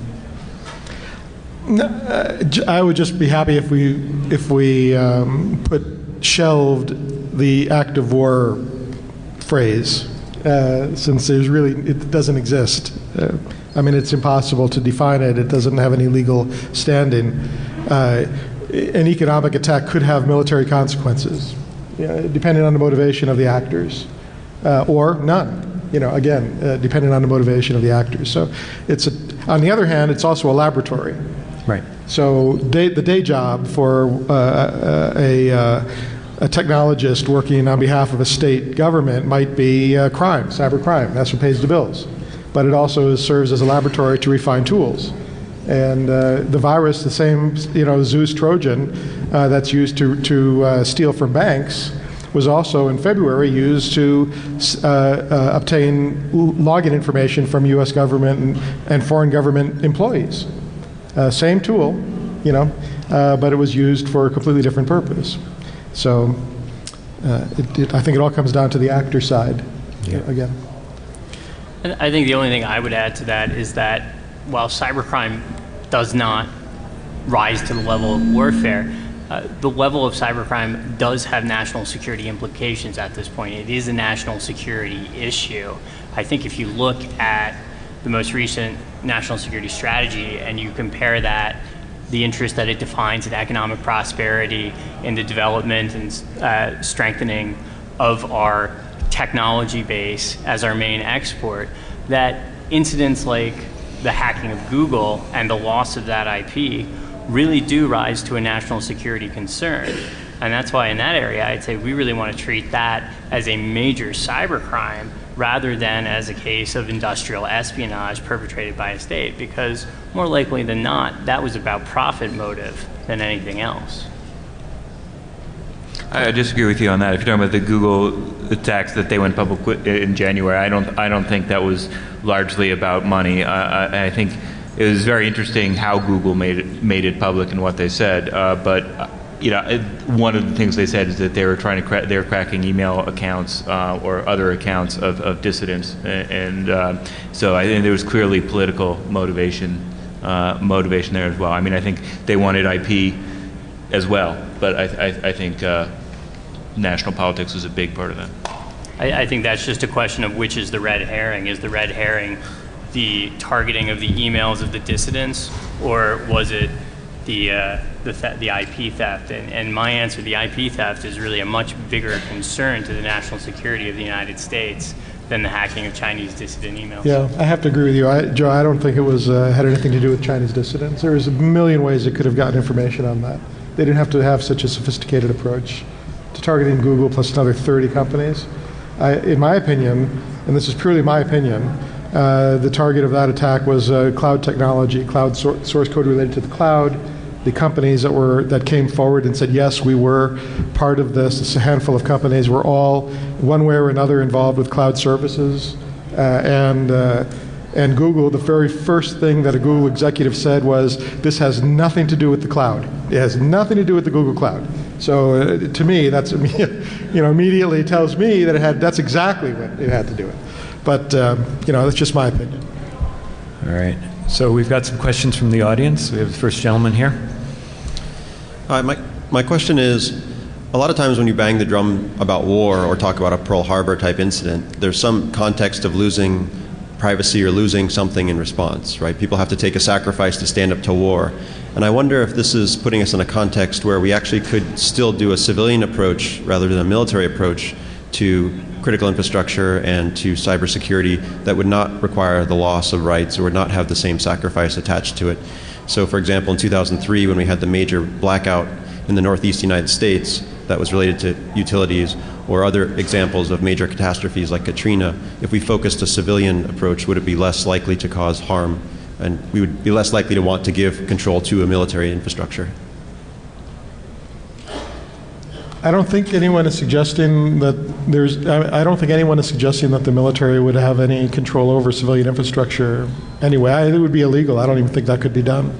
I would just be happy if we if we um, put shelved the act of war phrase, uh, since there's really, it doesn't exist. Uh, I mean, it's impossible to define it, it doesn't have any legal standing. Uh, an economic attack could have military consequences. you know, depending on the motivation of the actors, uh, or none. You know, again, uh, depending on the motivation of the actors. So, it's a, on the other hand, it's also a laboratory. Right. So, day, the day job for uh, a, uh, a technologist working on behalf of a state government might be uh, crime, cyber crime. That's what pays the bills. But it also serves as a laboratory to refine tools. And uh, the virus, the same, you know, Zeus Trojan uh, that's used to, to uh, steal from banks, was also in February used to uh, obtain login information from U.S. government and, and foreign government employees. Same tool, you know, but it was used for a completely different purpose. So it, it, I think it all comes down to the actor side yeah. again. And I think the only thing I would add to that is that while cybercrime does not rise to the level of warfare, uh, the level of cybercrime does have national security implications at this point. It is a national security issue. I think if you look at the most recent national security strategy and you compare that, the interest that it defines in economic prosperity, in the development and uh, strengthening of our technology base as our main export, that incidents like the hacking of Google and the loss of that IP really do rise to a national security concern. And that's why in that area, I'd say we really want to treat that as a major cybercrime rather than as a case of industrial espionage perpetrated by a state, because more likely than not, that was about profit motive than anything else. I disagree with you on that. If you're talking about the Google attacks that they went public in January, I don't, I don't think that was largely about money. I, I think it was very interesting how Google made it, made it public and what they said. Uh, but uh, you know, one of the things they said is that they were trying to cra- they were cracking email accounts uh, or other accounts of, of dissidents, and, and uh, so I think there was clearly political motivation uh, motivation there as well. I mean, I think they wanted IP as well, but I, I, I think uh, national politics was a big part of that. I, I, think that's just a question of which is the red herring. Is the red herring the targeting of the emails of the dissidents, or was it the uh, the, th- the IP theft? And, and my answer, the IP theft, is really a much bigger concern to the national security of the United States than the hacking of Chinese dissident emails. Yeah, I have to agree with you, I, Joe. I don't think it was uh, had anything to do with Chinese dissidents. There was a million ways it could have gotten information on that. They didn't have to have such a sophisticated approach to targeting Google plus another 30 companies. I, in my opinion, and this is purely my opinion, uh, the target of that attack was uh, cloud technology, cloud sor- source code related to the cloud. The companies that were that came forward and said yes, we were part of this. This a handful of companies were all one way or another involved with cloud services, uh, and uh, and Google, the very first thing that a Google executive said was, this has nothing to do with the cloud. It has nothing to do with the Google cloud. So uh, to me, that's, you know, immediately tells me that it had, that's exactly what it had to do with. But, um, you know, that's just my opinion. All right. So we've got some questions from the audience. We have the first gentleman here. Hi, my, my question is, a lot of times when you bang the drum about war or talk about a Pearl Harbor type incident, there's some context of losing privacy or losing something in response, right? People have to take a sacrifice to stand up to war. And I wonder if this is putting us in a context where we actually could still do a civilian approach rather than a military approach to critical infrastructure and to cybersecurity that would not require the loss of rights or would not have the same sacrifice attached to it. So, for example, in 2003, when we had the major blackout in the northeast United States that was related to utilities, or other examples of major catastrophes like Katrina, if we focused a civilian approach, would it be less likely to cause harm? And we would be less likely to want to give control to a military infrastructure. I don't think anyone is suggesting that there's, I don't think anyone is suggesting that the military would have any control over civilian infrastructure anyway. I, it would be illegal. I don't even think that could be done.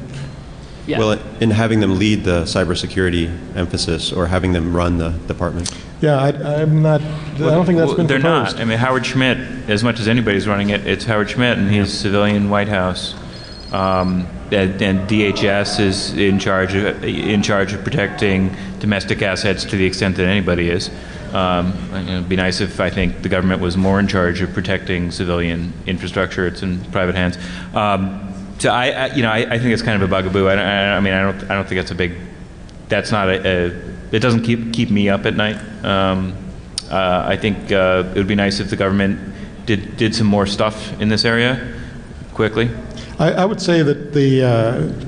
Yeah. Well, in having them lead the cybersecurity emphasis or having them run the department? Yeah, I, am not. I don't think that's well, been They're proposed. not. I mean, Howard Schmidt, as much as anybody's running it, it's Howard Schmidt, and he's civilian White House. Um, and, and, DHS is in charge of in charge of protecting domestic assets to the extent that anybody is. Um, it'd be nice if I think the government was more in charge of protecting civilian infrastructure. It's in private hands. Um, so I, I, you know, I, I, think it's kind of a bugaboo. I, I, mean, I don't, I don't think that's a big, that's not a, a it doesn't keep keep me up at night. Um, uh, I think uh, it would be nice if the government did did some more stuff in this area quickly. I, I would say that the uh,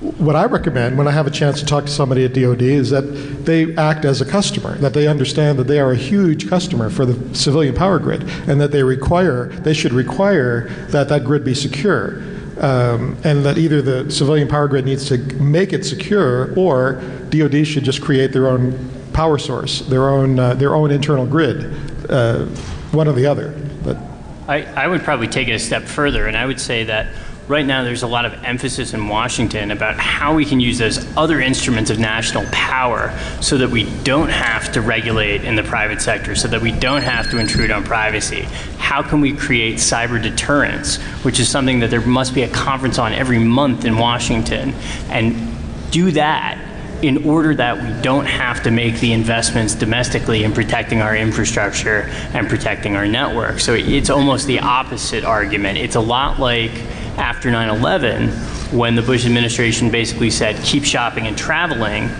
what I recommend when I have a chance to talk to somebody at DoD is that they act as a customer, that they understand that they are a huge customer for the civilian power grid, and that they require they should require that that grid be secure. Um, and that either the civilian power grid needs to make it secure, or DoD should just create their own power source, their own uh, their own internal grid, uh, one or the other. But I, I would probably take it a step further, and I would say that right now there's a lot of emphasis in Washington about how we can use those other instruments of national power so that we don't have to regulate in the private sector, so that we don't have to intrude on privacy. How can we create cyber deterrence, which is something that there must be a conference on every month in Washington, and do that in order that we don't have to make the investments domestically in protecting our infrastructure and protecting our network. So it's almost the opposite argument. It's a lot like after 9 11 when the Bush administration basically said, keep shopping and traveling.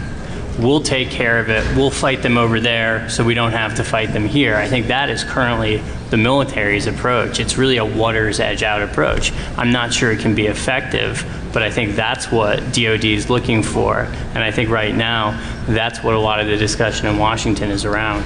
We'll take care of it. We'll fight them over there so we don't have to fight them here. I think that is currently the military's approach. It's really a water's edge out approach. I'm not sure it can be effective, but I think that's what DoD is looking for. And I think right now, that's what a lot of the discussion in Washington is around.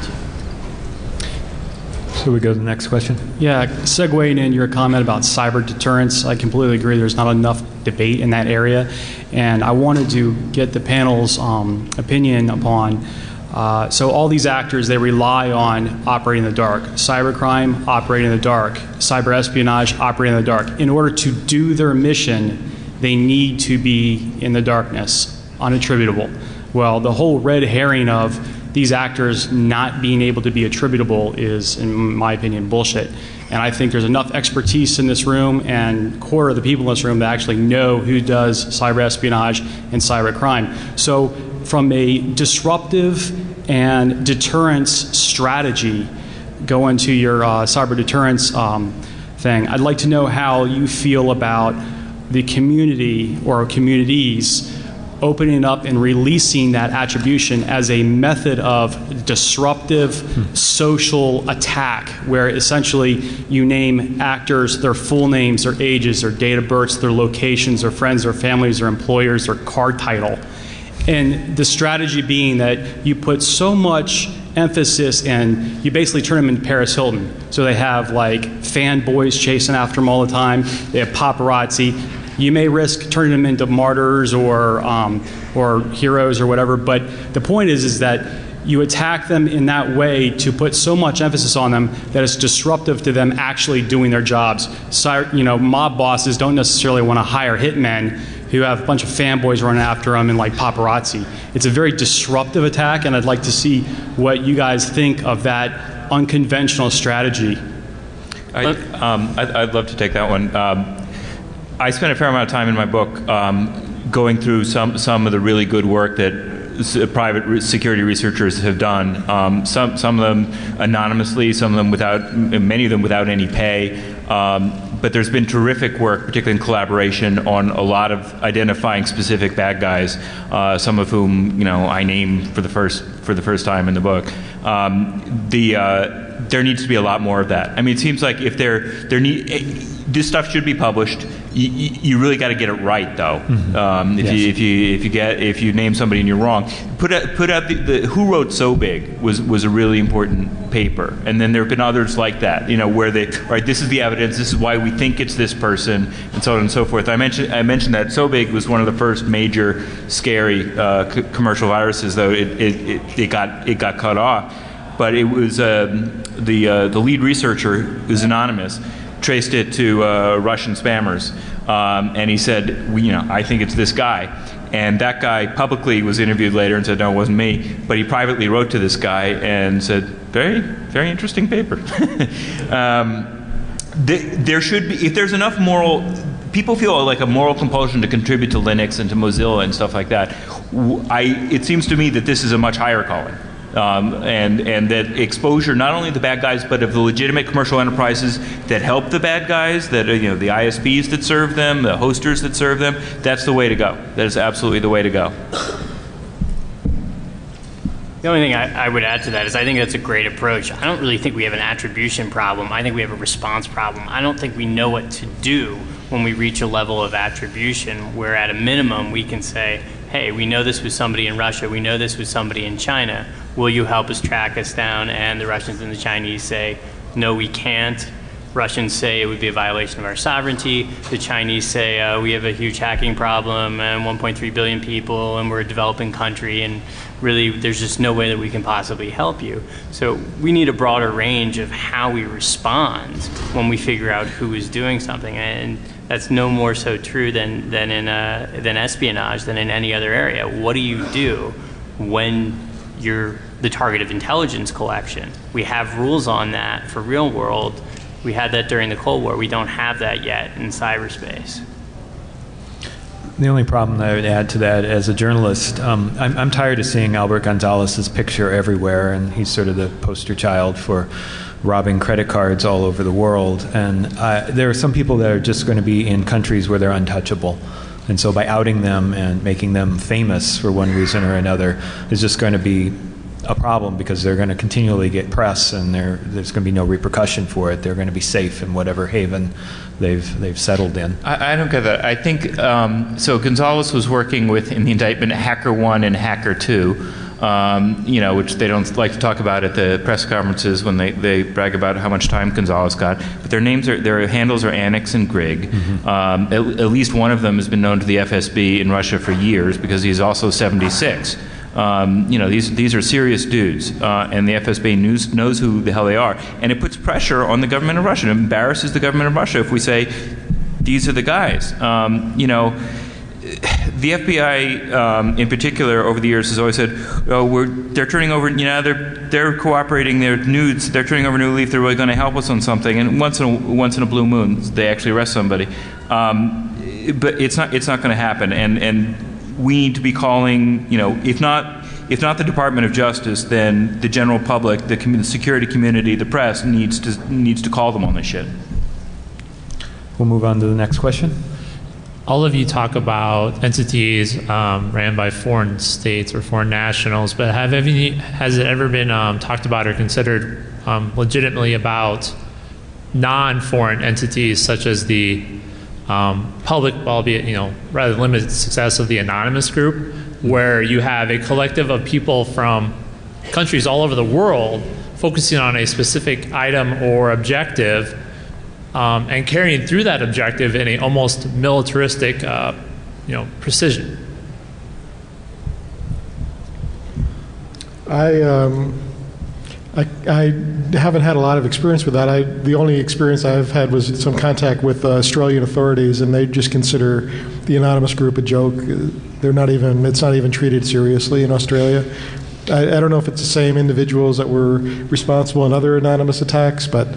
So we go to the next question. Yeah, segueing in your comment about cyber deterrence, I completely agree. There's not enough debate in that area, and I wanted to get the panel's um, opinion upon. Uh, so all these actors they rely on operating in the dark, cybercrime operating in the dark, cyber espionage operating in the dark. In order to do their mission, they need to be in the darkness, unattributable. Well, the whole red herring of these actors not being able to be attributable is, in my opinion, bullshit. And I think there's enough expertise in this room and core of the people in this room that actually know who does cyber espionage and cyber crime. So, from a disruptive and deterrence strategy, going to your uh, cyber deterrence um, thing, I'd like to know how you feel about the community or communities opening up and releasing that attribution as a method of disruptive social attack, where essentially you name actors, their full names, their ages, their date of births, their locations, their friends, their families, their employers, their car title. And the strategy being that you put so much emphasis and you basically turn them into Paris Hilton. So they have like fanboys chasing after them all the time, they have paparazzi you may risk turning them into martyrs or, um, or heroes or whatever, but the point is, is that you attack them in that way to put so much emphasis on them that it's disruptive to them actually doing their jobs. You know, mob bosses don't necessarily want to hire hitmen who have a bunch of fanboys running after them and like paparazzi. It's a very disruptive attack, and I'd like to see what you guys think of that unconventional strategy. I, um, I'd, I'd, love to take that one. Um, I spent a fair amount of time in my book um, going through some, some of the really good work that private security researchers have done. Um, some, some of them anonymously, some of them without, many of them without any pay. Um, but there's been terrific work, particularly in collaboration, on a lot of identifying specific bad guys. Uh, some of whom, you know, I name for the first for the first time in the book. Um, the uh, there needs to be a lot more of that. I mean, it seems like if there there need this stuff should be published. You, you really got to get it right, though. Mm-hmm. Um, if, yes. you, if you if you get if you name somebody and you're wrong, put out put out the, the, who wrote Sobig was was a really important paper, and then there have been others like that. You know, where they right, this is the evidence, this is why we think it's this person, and so on and so forth. I mentioned I mentioned that Sobig was one of the first major scary uh, c- commercial viruses, though it, it, it, it got it got cut off, but it was um, the uh, the lead researcher who's anonymous traced it to uh, Russian spammers, um, and he said, you know, I think it's this guy. And that guy publicly was interviewed later and said, no, it wasn't me. But he privately wrote to this guy and said, very, very interesting paper. um, there should be, if there's enough moral, people feel like a moral compulsion to contribute to Linux and to Mozilla and stuff like that. I, it seems to me that this is a much higher calling. Um, and, and that exposure not only the bad guys, but of the legitimate commercial enterprises that help the bad guys, that uh, you know the ISPs that serve them, the hosters that serve them. That's the way to go. That is absolutely the way to go. The only thing I, I would add to that is I think that's a great approach. I don't really think we have an attribution problem. I think we have a response problem. I don't think we know what to do when we reach a level of attribution where, at a minimum, we can say, hey, we know this was somebody in Russia, we know this was somebody in China. Will you help us track us down? And the Russians and the Chinese say, no, we can't. Russians say it would be a violation of our sovereignty. The Chinese say uh, we have a huge hacking problem and 1.3 billion people and we're a developing country and really there's just no way that we can possibly help you. So we need a broader range of how we respond when we figure out who is doing something. And that's no more so true than, than, in, uh, than espionage, than in any other area. What do you do when you're the target of intelligence collection? We have rules on that for real world we had that during the Cold War. We don't have that yet in cyberspace. The only problem I would add to that as a journalist, um, I'm, I'm, tired of seeing Albert Gonzalez's picture everywhere, and he's sort of the poster child for robbing credit cards all over the world. And there are some people that are just going to be in countries where they're untouchable. And so by outing them and making them famous for one reason or another is just going to be a problem because they're going to continually get press and there's going to be no repercussion for it. They're going to be safe in whatever haven they've they've settled in. I, I don't get that. I think um, so. Gonzalez was working with in the indictment Hacker One and Hacker Two. Um, you know, which they don't like to talk about at the press conferences when they, they brag about how much time Gonzalez got. But their names are their handles are Annex and Grig. Mm-hmm. Um, at, at least one of them has been known to the FSB in Russia for years because he's also 76. Um, you know, these, these are serious dudes, uh, and the FSB knows, knows who the hell they are. And it puts pressure on the government of Russia. It embarrasses the government of Russia if we say, these are the guys. Um, you know, the FBI, um, in particular, over the years, has always said, "Oh, they're turning over. You know, they're they're cooperating. They're nudes. They're turning over new leaf. They're really going to help us on something." And once in a, once in a blue moon, they actually arrest somebody. Um, but it's not it's not going to happen. And and we need to be calling, you know, if not, if not the Department of Justice, then the general public, the, the security community, the press needs to, needs to call them on this shit. We'll move on to the next question. All of you talk about entities um, ran by foreign states or foreign nationals, but have any, has it ever been um, talked about or considered um, legitimately about non-foreign entities such as the um, public, albeit you know rather limited success of the anonymous group, where you have a collective of people from countries all over the world focusing on a specific item or objective um, and carrying through that objective in a almost militaristic, uh, you know, precision. I. Um I, I, haven't had a lot of experience with that. I, the only experience I've had was some contact with uh, Australian authorities, and they just consider the anonymous group a joke. They're not even. It's not even treated seriously in Australia. I, I don't know if it's the same individuals that were responsible in other anonymous attacks, but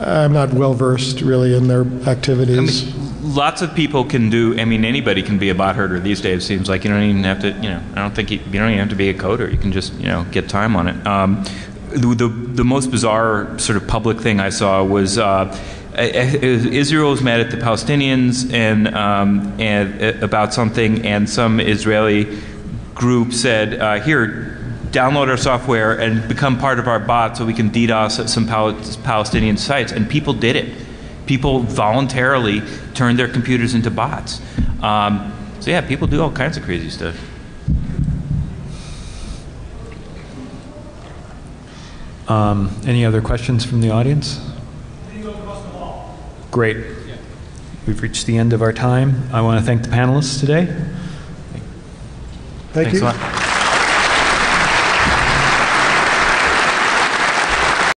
I'm not well versed really in their activities. I mean, lots of people can do. I mean, anybody can be a bot herder these days. Seems like you don't even have to. You know, I don't think you, you don't even have to be a coder. You can just you know get time on it. Um, the, the, the most bizarre sort of public thing I saw was. Uh, Israel was mad at the Palestinians and, um, and uh, about something, and some Israeli group said, uh, "Here, download our software and become part of our bot, so we can DDoS some Palestinian sites." And people did it people voluntarily turn their computers into bots. Um, so yeah, people do all kinds of crazy stuff. Um, any other questions from the audience? Great. We've reached the end of our time. I want to thank the panelists today. Thank Thanks you. a lot.